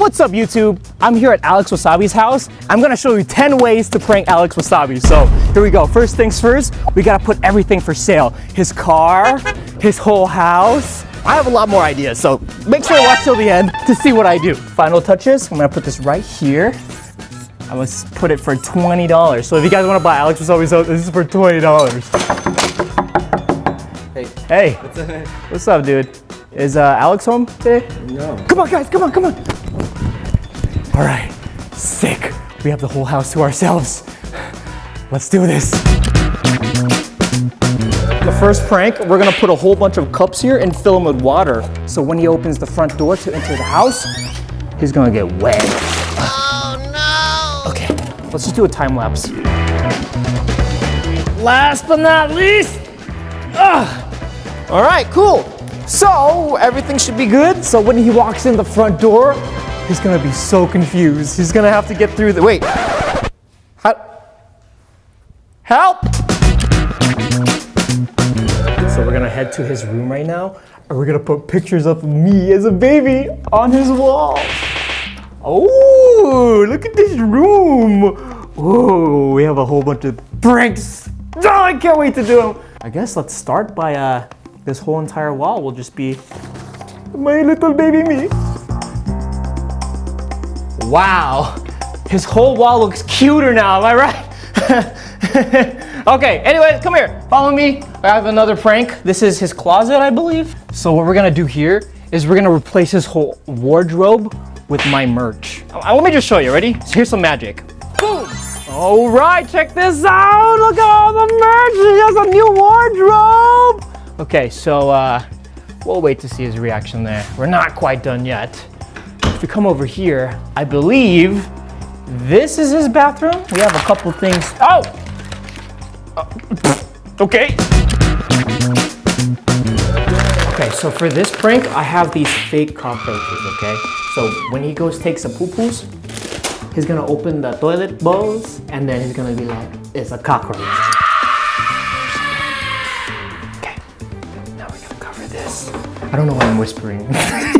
What's up YouTube? I'm here at Alex Wassabi's house. I'm gonna show you 10 ways to prank Alex Wassabi. So here we go. First things first, we gotta put everything for sale. His car, his whole house. I have a lot more ideas, so make sure to watch till the end to see what I do. Final touches, I'm gonna put this right here. I'm gonna put it for $20. So if you guys wanna buy Alex Wassabi's house, this is for $20. Hey. Hey, what's up, dude? Is uh, Alex home today? No. Come on, guys, come on, come on. All right, sick. We have the whole house to ourselves. Let's do this. The first prank, we're gonna put a whole bunch of cups here and fill them with water. So when he opens the front door to enter the house, he's gonna get wet. Oh no! Okay, let's just do a time lapse. Last but not least, all right, cool. So everything should be good. So when he walks in the front door, he's gonna be so confused. He's gonna have to get through the, wait. How, help! So we're gonna head to his room right now, and we're gonna put pictures of me as a baby on his wall. Oh, look at this room. Oh, we have a whole bunch of pranks. Oh, I can't wait to do them. I guess let's start by uh, this whole entire wall will just be my little baby me. Wow, his whole wall looks cuter now, am I right? okay, anyways, come here, follow me. I have another prank. This is his closet, I believe. So what we're gonna do here is we're gonna replace his whole wardrobe with my merch. Uh, let me just show you, ready? Here's some magic. Boom! All right, check this out. Look at all the merch. He has a new wardrobe. Okay, so uh, we'll wait to see his reaction there. We're not quite done yet. If we come over here, I believe this is his bathroom. We have a couple things. Oh! Uh, okay. Okay, so for this prank, I have these fake cockroaches, okay? So when he goes takes a poo-poos, he's gonna open the toilet bowls and then he's gonna be like, it's a cockroach. Okay, now we're gonna cover this. I don't know why I'm whispering.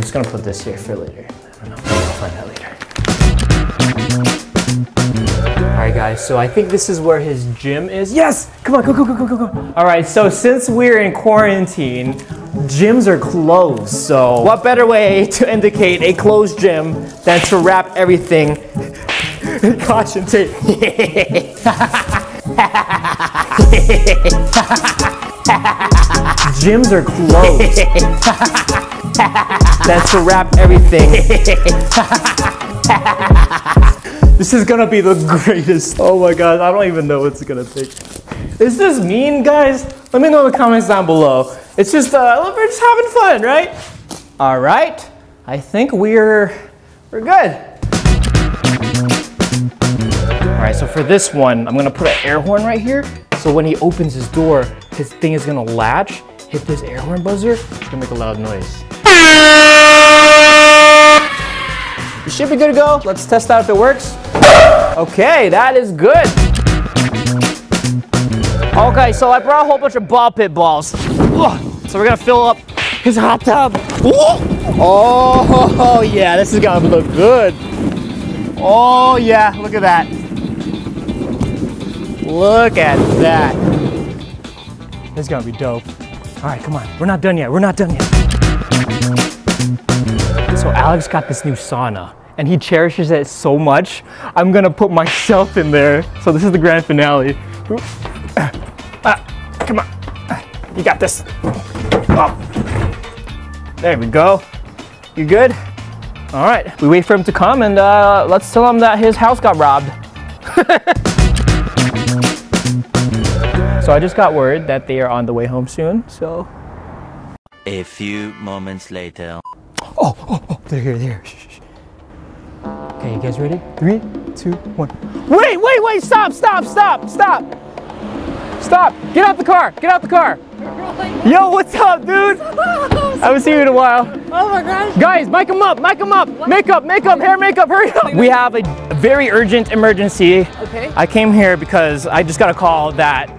I'm just gonna put this here for later. I don't know, I'll find later. Alright guys, so I think this is where his gym is. Yes! Come on, go, go, go, go, go, go. Alright, so since we're in quarantine, gyms are closed. So what better way to indicate a closed gym than to wrap everything in caution tape? Gyms are closed. That's to wrap everything. this is gonna be the greatest. Oh my god, I don't even know what's gonna take. Is this mean, guys? Let me know in the comments down below. It's just, uh, we're just having fun, right? All right, I think we're, we're good. All right, so for this one, I'm gonna put an air horn right here. So when he opens his door, his thing is gonna latch, hit this air horn buzzer, it's gonna make a loud noise. Should be good to go. Let's test out if it works. Okay, that is good. Okay, so I brought a whole bunch of ball pit balls. So we're gonna fill up his hot tub. Oh, yeah, this is gonna look good. Oh yeah, look at that. Look at that. This is gonna be dope. All right, come on. We're not done yet. We're not done yet. So Alex got this new sauna and he cherishes it so much. I'm gonna put myself in there. So this is the grand finale. Ah, come on. You got this. Oh. There we go. You good? All right. We wait for him to come and uh, let's tell him that his house got robbed. so I just got word that they are on the way home soon. So. A few moments later. Oh, oh, oh, they're here, they're here. Okay, you guys ready? Three, two, one. Wait, wait, wait, stop, stop, stop, stop. Stop, get out the car, get out the car. Yo, what's up, dude? I haven't seen you in a while. Oh my gosh. Guys, mic him up, mic him up. Makeup, makeup, hair makeup, hurry up. We have a very urgent emergency. Okay. I came here because I just got a call that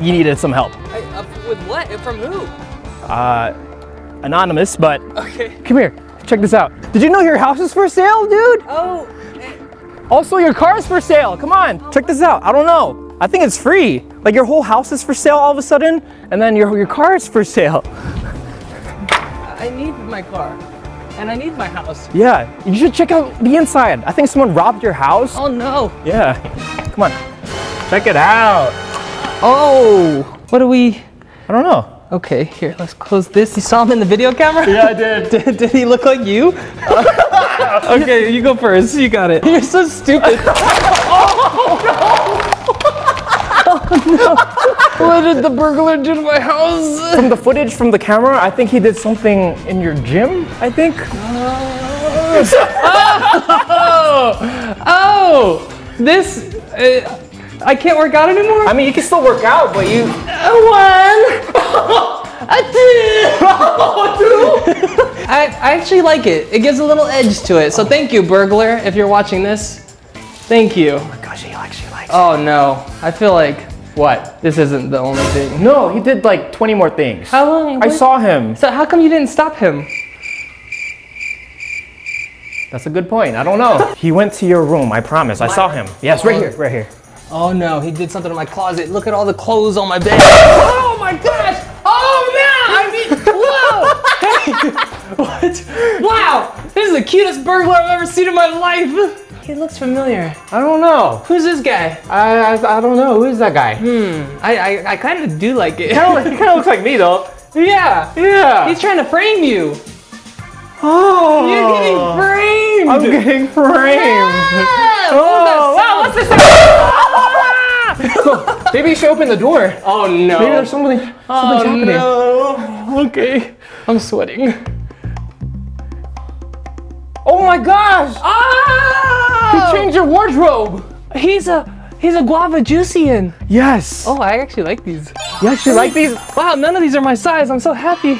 you needed some help. I, uh, with what? From who? Uh, anonymous, but Okay. come here. Check this out. Did you know your house is for sale, dude? Oh. Also, your car is for sale. Come on, oh, check this out. I don't know. I think it's free. Like your whole house is for sale all of a sudden, and then your your car is for sale. I need my car. And I need my house. Yeah, you should check out the inside. I think someone robbed your house. Oh no. Yeah. Come on, check it out. Oh. What do we? I don't know. Okay, here, let's close this. You saw him in the video camera? Yeah, I did. Did, did he look like you? okay, you go first. You got it. You're so stupid. Oh, no! oh, no. What did the burglar do to my house? From the footage from the camera, I think he did something in your gym. I think. Oh, this. Uh, I can't work out anymore. I mean, you can still work out, but you. A one. A two. I, I actually like it. It gives a little edge to it. So thank you, burglar, if you're watching this. Thank you. Oh gosh, he likes, he likes. Oh no, I feel like what? This isn't the only thing. No, he did like 20 more things. How long? I saw him. So how come you didn't stop him? That's a good point. I don't know. he went to your room. I promise. I saw him. Yes, right here, right here. Oh no, he did something in my closet. Look at all the clothes on my bed. oh my gosh! Oh man! I mean, whoa! Hey, what? Wow! This is the cutest burglar I've ever seen in my life. He looks familiar. I don't know. Who's this guy? I I, I don't know. Who is that guy? I I, I kind of do like it. Kinda- he kind of looks like me though. yeah. Yeah. He's trying to frame you. oh. You're getting framed. I'm getting framed. Ah, Oh, what wow, what's this? Maybe you should open the door. Oh no. Maybe there's something, something's oh happening. no. Okay. I'm sweating. Oh my gosh! Ah! You changed your wardrobe. He's a he's a guava juician. Yes. Oh, I actually like these. you actually like these? Wow, none of these are my size. I'm so happy.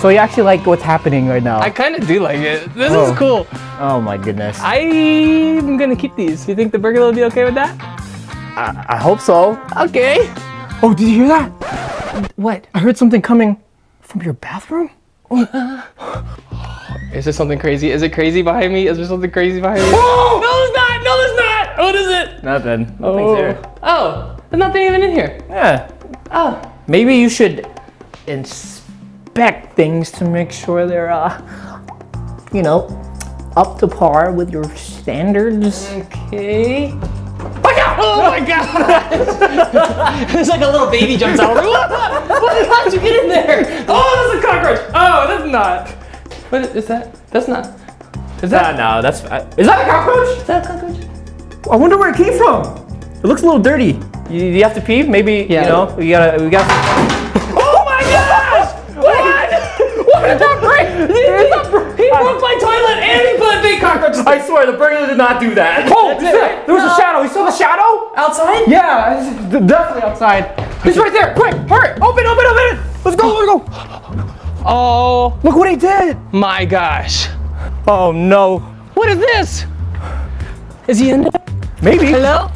So you actually like what's happening right now? I kind of do like it. This Oh. is cool. oh my goodness. I'm gonna keep these. You think the burglar will be okay with that? I, I hope so. Okay. Oh, did you hear that? What? I heard something coming from your bathroom. Is there something crazy? Is it crazy behind me? Is there something crazy behind me? Oh! No, there's not. No, there's not. What is it? Nothing. Nothing's Oh. there. Oh, there's nothing even in here. Yeah. Oh. Maybe you should inspect things to make sure they're, uh, you know, up to par with your standards. Okay. Watch out! Oh my god! It's like a little baby jumps out. What? What? How'd you get in there? Oh, that's a cockroach. Oh, that's not. What is that? That's not. Is that? no, that's. Uh, is that a cockroach? Is that a cockroach? I wonder where it came from. It looks a little dirty. You, you have to pee? Maybe, Yeah. you know, we gotta, we gotta. I swear, the burglar did not do that. Oh, That's it. there was a shadow. You saw the shadow? outside. Yeah, definitely outside. He's right there. Quick, hurry! Open, open, open! Let's go, let's go! Oh Look what he did! my gosh! Oh no. What is this? Is he in there? Maybe. Hello?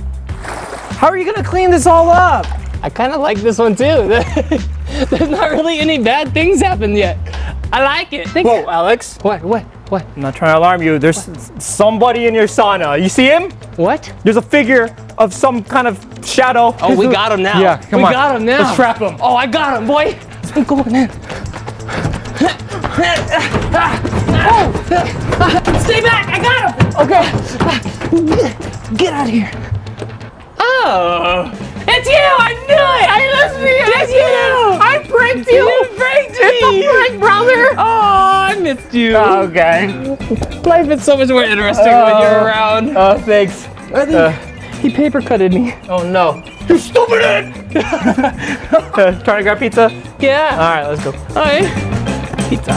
How are you gonna clean this all up? I kind of like this one too. There's not really any bad things happened yet. I like it. Think- Whoa, Alex. What? What? What? I'm not trying to alarm you. There's s- somebody in your sauna. You see him? What? There's a figure of some kind of shadow. Oh, we got him now. Yeah, come we on. got him now. Let's trap him. Oh, I got him, boy. I'm going in. Oh, stay back. I got him. Okay. Get out of here. Oh, it's you. I knew it. I listened to you. It's you. I pranked you. You pranked me. It's a prank, brother. Oh, I missed you. Oh, Okay. Life is so much more interesting when you're around. Oh, thanks. I think Uh, he paper cutted me. oh no. You stupid! uh, trying to grab pizza? Yeah. All right, let's go. Hi. Pizza.